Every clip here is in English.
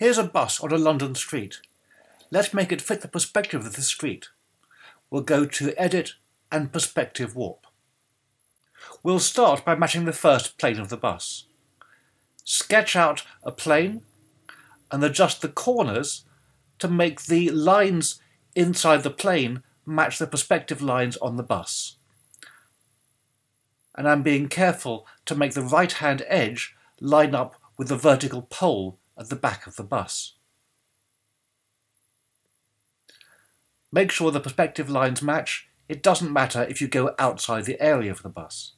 Here's a bus on a London street. Let's make it fit the perspective of the street. We'll go to Edit and Perspective Warp. We'll start by matching the first plane of the bus. Sketch out a plane and adjust the corners to make the lines inside the plane match the perspective lines on the bus. And I'm being careful to make the right hand edge line up with the vertical pole at the back of the bus. Make sure the perspective lines match. It doesn't matter if you go outside the area of the bus.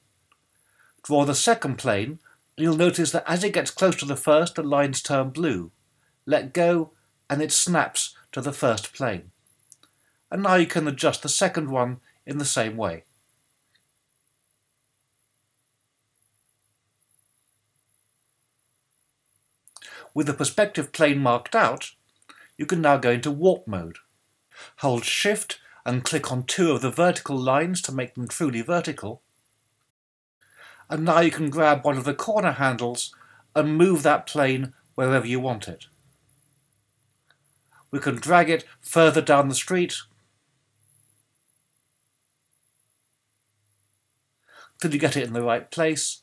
Draw the second plane and you'll notice that as it gets close to the first the lines turn blue. Let go and it snaps to the first plane. And now you can adjust the second one in the same way. With the perspective plane marked out, you can now go into warp mode. Hold shift and click on two of the vertical lines to make them truly vertical. And now you can grab one of the corner handles and move that plane wherever you want it. We can drag it further down the street till you get it in the right place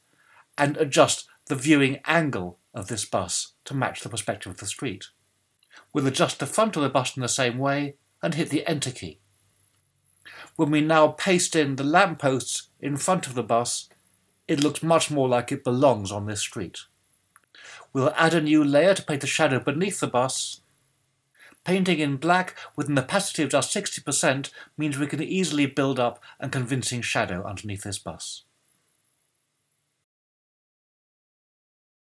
and adjust the viewing angle of this bus to match the perspective of the street. We'll adjust the front of the bus in the same way and hit the Enter key. When we now paste in the lampposts in front of the bus, it looks much more like it belongs on this street. We'll add a new layer to paint the shadow beneath the bus. Painting in black with an opacity of just 60% means we can easily build up a convincing shadow underneath this bus.